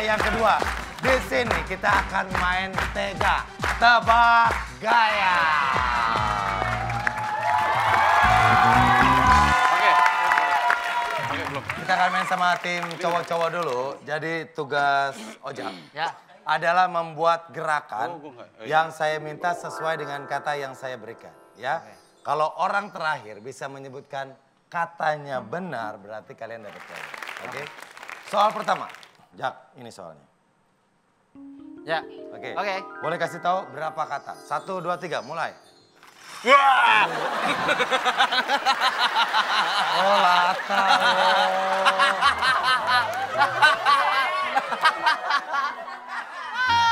yang kedua. Di sini kita akan main tega, tebak gaya. Oke. Oke, belum. Kita akan main sama tim cowok-cowok dulu. Jadi tugas Ojak Ya. adalah membuat gerakan Oh, oh, iya. yang saya minta sesuai dengan kata yang saya berikan. Ya, kalau orang terakhir bisa menyebutkan katanya benar, berarti kalian dapat poin. Oke. Soal pertama, Jak, ini soalnya. Ya. Oke. Oke. Boleh kasih tahu berapa kata? Satu, dua, tiga, mulai. Wah! Oh, lata.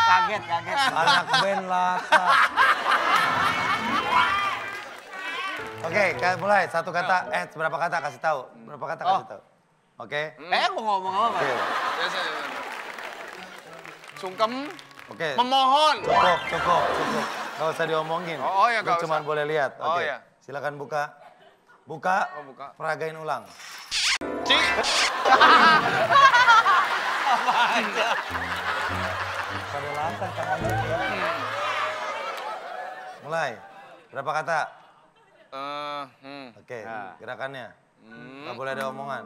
Kaget, kaget. Anak band lata. Oke, ka- mulai. Satu kata, eh berapa kata kasih tahu. Berapa kata kasih tahu. Oke. Eh, mau ngomong apa? Oke. Biasa. Sungkem Oke. memohon. Cukup, cukup, cukup. Gak usah diomongin. Oh, oh ya, Lu gak cuma usah. boleh lihat. Oh, Oke. ya. Silakan buka. Buka. Oh, buka. Peragain ulang. Ci. Pada lata kan Mulai. Berapa kata? Eh, hmm. Oke, Ya. gerakannya. Hmm. Gak boleh ada omongan.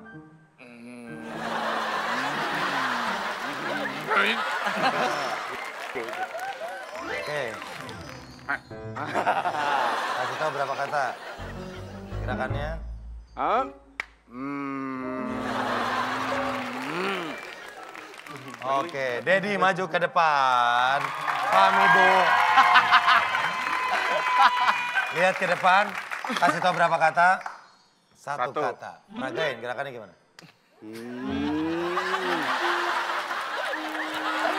Oke. Kasih tahu berapa kata. Gerakannya. Hah? Hmm. Oke, Dedi maju ke depan. Kami Bu. Lihat ke depan. Kasih tahu berapa kata? Satu, Satu. kata. Peragain, gerakannya gimana?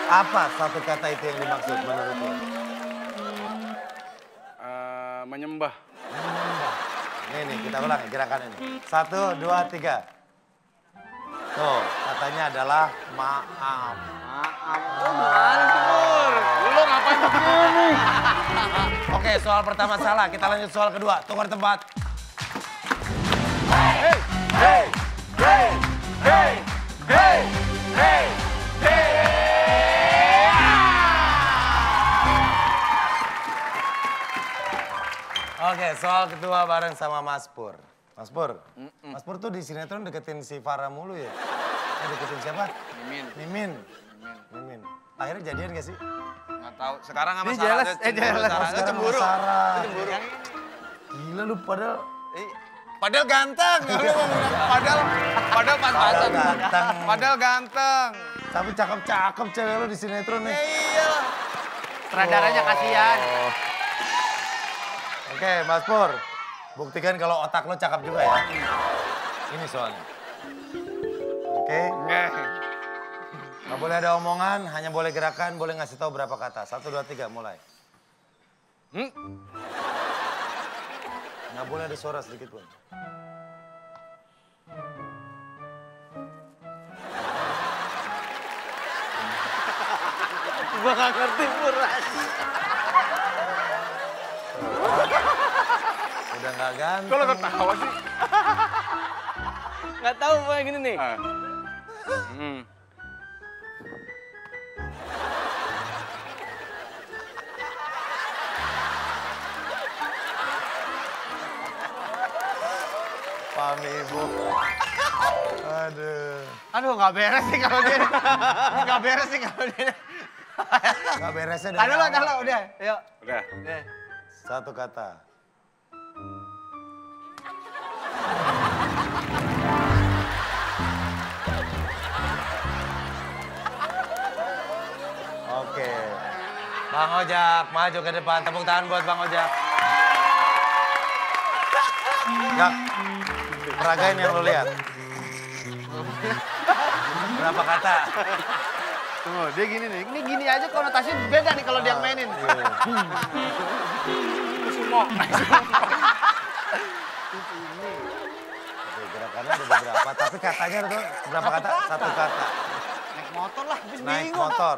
Apa satu kata itu yang dimaksud menurut lo? Eh, menyembah. Menyembah. Nih nih kita ulang ya gerakan ini. Satu, dua, tiga. Tuh, katanya adalah maaf. Gimana sih, Pur? Lu ngapain begini? Oke, soal pertama salah. Kita lanjut soal kedua. Tukar tempat. Hey, hey, hey, hey, hey, hey, hey. Oke, soal kedua bareng sama Mas Pur. Mas Pur, Mas Pur tuh di sinetron deketin si Farah mulu ya? Eh, deketin siapa? Mimin. Mimin. Mimin. Akhirnya jadian gak sih? Nggak tahu. Sekarang sama Ini Sarah jelas, eh, cemburu, jelas. Sarah Sekarang sama cemburu. Sarah. Cemburu. Gila lu padahal Eh, Padahal ganteng. Lu bilang padahal padahal pas-pasan. Ganteng. Padahal ganteng. tapi cakep-cakep cewek lu di sinetron Ya nih. iya. Sutradaranya kasihan. Oh. Oke, Mas Pur. Buktikan kalau otak lo cakep juga ya. Ini soalnya. Oke, Nggak. nggak boleh ada omongan, hanya boleh gerakan, boleh ngasih tahu berapa kata. Satu, dua, tiga, mulai. Hmm? Nggak boleh ada suara sedikit pun. Gua gak ngerti, Pur. Udah nggak ganteng. Kok lo ketawa sih? Gak tahu Pak, gini nih. Ah. Hmm. Aduh. Aduh, gak beres sih kalau dia. Gak beres sih kalau dia. Nggak beresnya dari dulu, awal. tahan dulu, udah. Yuk. Udah. Udah. Satu kata. Oke. Bang Ojak, maju ke depan. Tepuk tangan buat Bang Ojak. Jak, peragain yang lo lihat. Berapa kata? Tunggu, dia gini nih. Ini gini aja konotasinya beda nih kalau dia mainin. Iya. Sumo. Gerakannya ada beberapa, tapi katanya tuh berapa kata? Satu kata. Naik motor lah, Naik motor.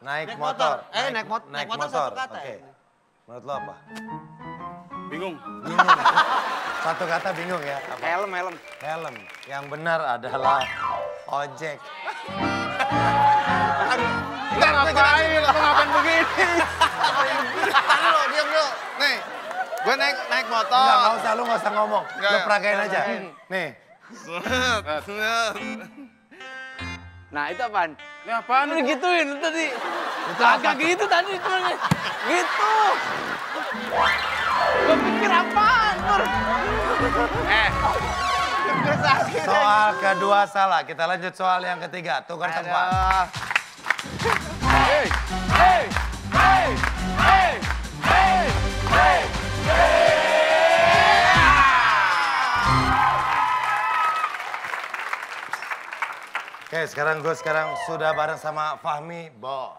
Naik, Naik motor. motor. Eh, naik mot- naik motor satu kata Oke. ya? Menurut lo apa? Bingung. Bingung. Satu kata bingung ya. Apa? Helm, helm. Helm. Yang benar adalah ojek. ngapain? Lu ngapain begini? Tahan dulu, diam dulu. Nih, gue naik naik motor. Enggak, nggak usah, lu nggak usah ngomong. Nggak, Lu ya. peragain aja. Nih. Nah, itu apaan? Ini apaan? Lu gituin lu tadi. itu Agak apa? gitu tadi cuma gitu. Gue pikir apaan, Pur? Eh. Soal kedua salah. Kita lanjut soal yang ketiga. Tukar tempat. Aduh. Hey, hey, hey, hey, hey, hey. Oke, sekarang gue sekarang sudah bareng sama Fahmi Bo.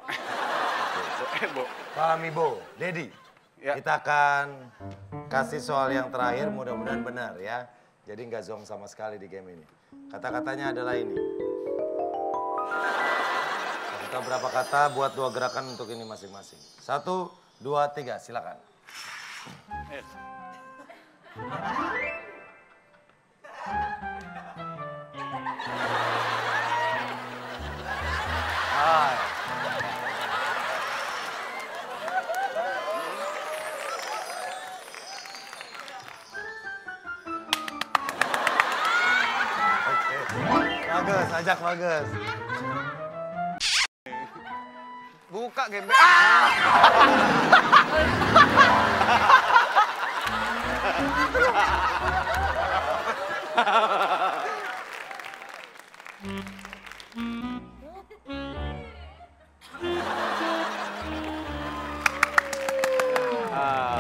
Fahmi Bo, Dedi. Ya. Kita akan kasih soal yang terakhir, mudah-mudahan benar ya. Jadi nggak zong sama sekali di game ini. Kata-katanya adalah ini. Kita berapa kata buat dua gerakan untuk ini masing-masing. Satu, dua, tiga, silakan. Hai. Ajak bagus. Buka game. Ah!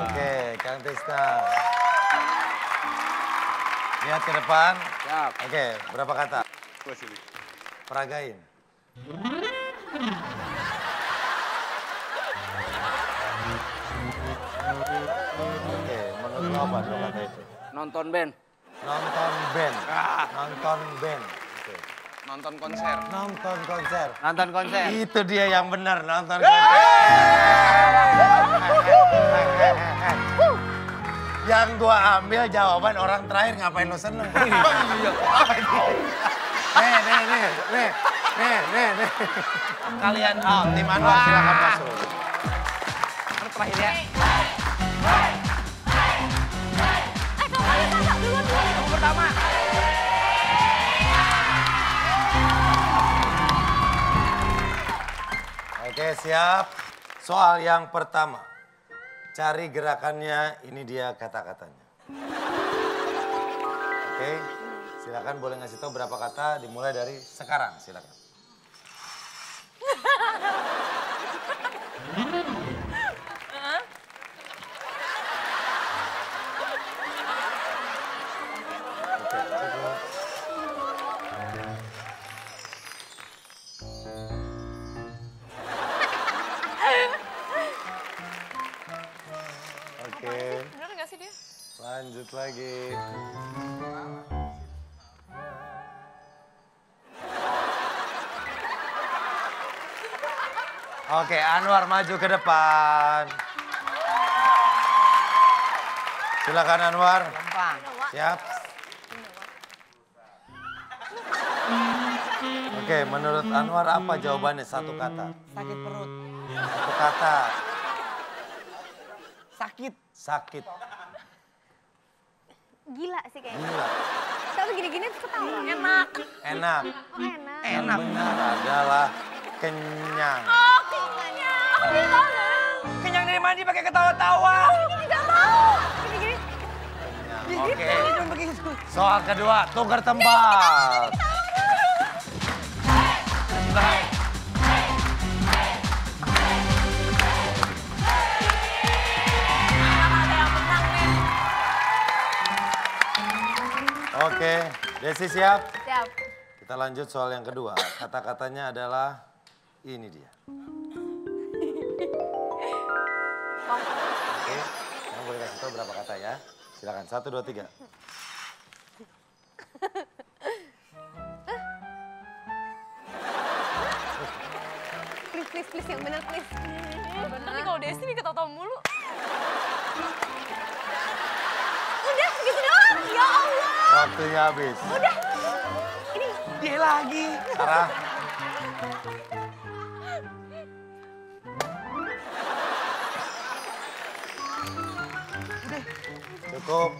Oke, Kang Tisna. Lihat ke depan. Siap. Oke, berapa kata? Peragain. Oke, menurut lo apa dua kata itu? Nonton band. Nonton band. Nonton band. Oke. Nonton konser. Nonton konser. Nonton konser. Itu dia yang benar, nonton konser. Yang gua ambil jawaban orang terakhir ngapain lo seneng? Nih, nih, nih, nih, nih, nih, nih. Kalian out, tim Anwar silakan masuk. Kan terakhir ya. Pertama. Oke, siap. Soal yang pertama. Cari gerakannya, ini dia kata-katanya. Oke, silakan boleh ngasih tahu berapa kata dimulai dari sekarang, silakan. Oke, Anwar maju ke depan. Silakan Anwar. Gampang. Siap. Oke, menurut Anwar apa jawabannya? Satu kata. Sakit perut. Satu kata. Sakit. Sakit. Gila sih kayaknya. Gila. Tapi gini-gini ketawa. Enak. Enak. Oh, enak. Yang benar adalah kenyang. Oh, nggak? Kenyang dari mandi pakai ketawa-tawa. Nggak mau. Oke. Soal kedua, tukar tempat. Oke, Desi siap? Siap. Kita lanjut soal yang kedua. Kata-katanya adalah ini dia. Silakan, satu, dua, tiga. Please, please, please. Yang benar, please. Bener nih kalau Desi nih ketawa mulu. Udah, gitu doang. Ya Allah. Waktunya habis. Udah. Ini Dia lagi. Sarah, Cukup.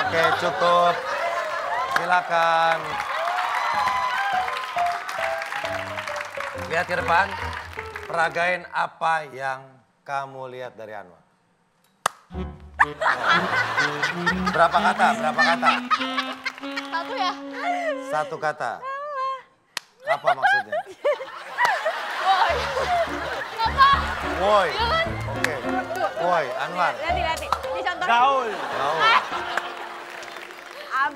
Oke, cukup. Silakan. Lihat ke depan. Peragain apa yang kamu lihat dari Anwar. Berapa kata? Berapa kata? Satu ya. Satu kata. Apa maksudnya? Woi. Oke. Woi, Anwar. Lihat, lihat. Ini contoh. Gaul. Gaul. Ab,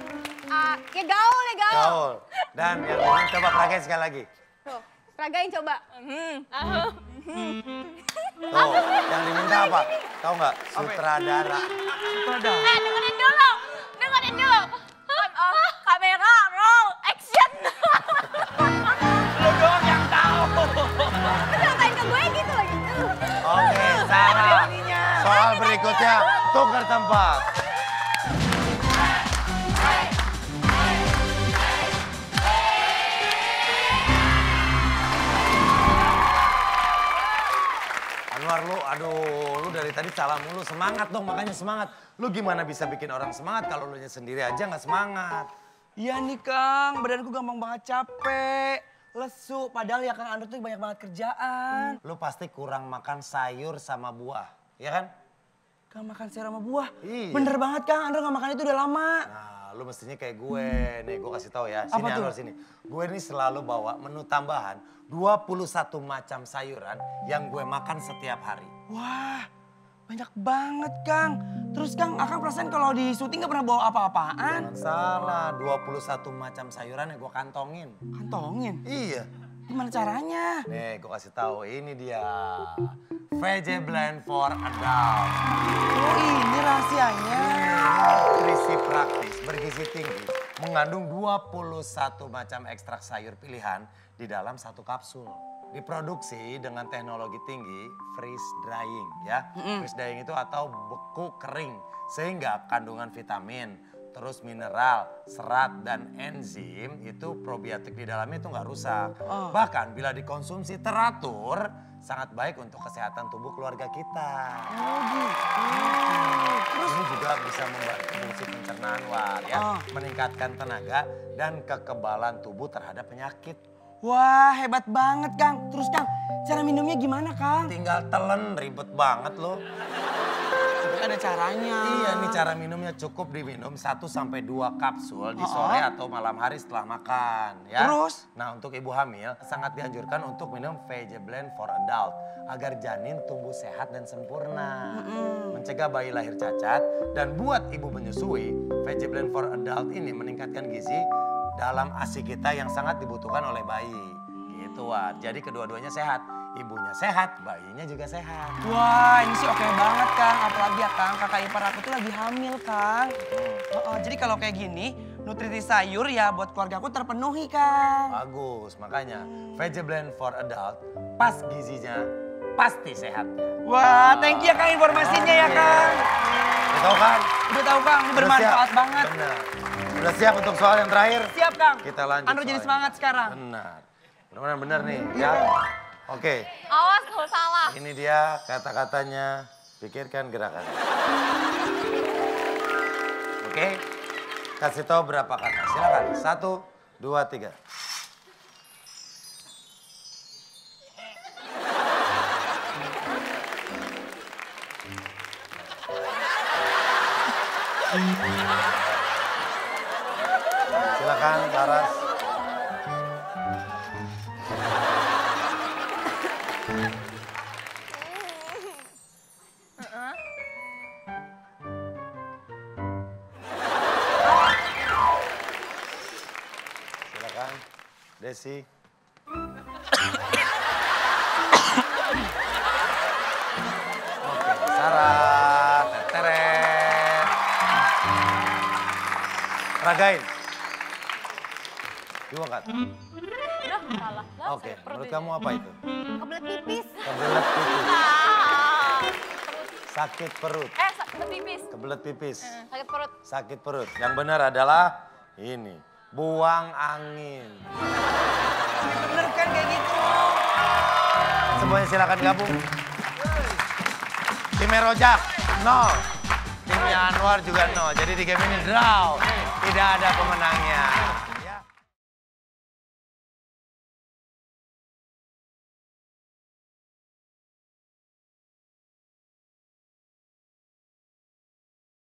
ah, ya gaul ya gaul. Gaul. Dan yang ini coba peragain sekali lagi. Tuh, peragain coba. Hmm. Tuh, yang diminta apa? Tahu nggak? Sutradara. Eh, dengerin dulu. Tukar tempat. Anwar lu, aduh, lu dari tadi salah mulu. Semangat dong, makanya semangat. Lu gimana bisa bikin orang semangat kalau lu sendiri aja nggak semangat? Iya nih Kang, badanku gampang banget capek, lesu. Padahal ya Kang Andro tuh banyak banget kerjaan. Lu pasti kurang makan sayur sama buah, ya kan? Kang makan sayur sama buah. Iya. Bener banget Kang, Andro gak makan itu udah lama. Nah, lu mestinya kayak gue. Nih, gue kasih tahu ya. Sini Apa? Anwar sini. Gue ini selalu bawa menu tambahan 21 macam sayuran yang gue makan setiap hari. Wah, banyak banget Kang. Terus Kang, Akang perasaan kalau di syuting gak pernah bawa apa-apaan. Jangan salah, 21 macam sayuran yang gue kantongin. Kantongin. Iya. Gimana caranya? Nih, gue kasih tahu ini dia. VJ Blend for Adult. Oh ini rahasianya. Nutrisi praktis, bergizi tinggi, mengandung 21 macam ekstrak sayur pilihan di dalam satu kapsul. Diproduksi dengan teknologi tinggi freeze drying ya. Freeze drying itu atau beku kering sehingga kandungan vitamin, terus mineral, serat dan enzim itu probiotik di dalamnya itu nggak rusak. Bahkan bila dikonsumsi teratur sangat baik untuk kesehatan tubuh keluarga kita. Ini juga bisa membantu fungsi pencernaan war ya, Oh. meningkatkan tenaga dan kekebalan tubuh terhadap penyakit. Wah hebat banget Kang. Terus Kang, cara minumnya gimana Kang? Tinggal telen ribet banget loh. Ada caranya. Iya nih cara minumnya cukup diminum 1 sampai 2 kapsul di sore atau malam hari setelah makan ya. Terus? Nah untuk ibu hamil sangat dianjurkan untuk minum VJ Blend for Adult agar janin tumbuh sehat dan sempurna. Mencegah bayi lahir cacat dan buat ibu menyusui VJ Blend for Adult ini meningkatkan gizi dalam ASI kita yang sangat dibutuhkan oleh bayi. Gitu War. Jadi kedua-duanya sehat. Ibunya sehat, bayinya juga sehat. Wah ini sih oke banget Kang. Apalagi ya Kang, kakak ipar aku tuh lagi hamil Kang. Oh, jadi kalau kayak gini, nutrisi sayur ya buat keluarga aku terpenuhi Kang. Bagus, makanya VJ Blend for Adult pas gizinya pasti sehatnya. Wah thank you ya Kang informasinya ya Kang. Udah tahu kan? Udah tahu Kang, ini bermanfaat siap? banget. Benar. Udah siap untuk soal yang terakhir? Siap Kang. Kita lanjut Andro jadi semangat sekarang. Benar. Benar benar nih ya. Oke, Awas kalau salah. ini dia kata-katanya. Pikirkan gerakannya. Oke, kasih tahu berapa kata. Silakan. Satu, dua, tiga. Silakan, Laras. Desi. Oke, Sarah, teteret. Ragain. Dua kata. Udah, salah. Oke, sakit menurut kamu apa itu? Kebelet pipis. Kebelet pipis. Ah. Sakit perut. Eh, sa- kebelet pipis. Kebelet pipis. Sakit perut. Sakit perut. Yang benar adalah ini. Buang angin. Bener kan kayak gitu. Semuanya silakan gabung. Timnya Rojak, nol. Timnya Anwar juga nol. Jadi di game ini draw. Tidak ada pemenangnya.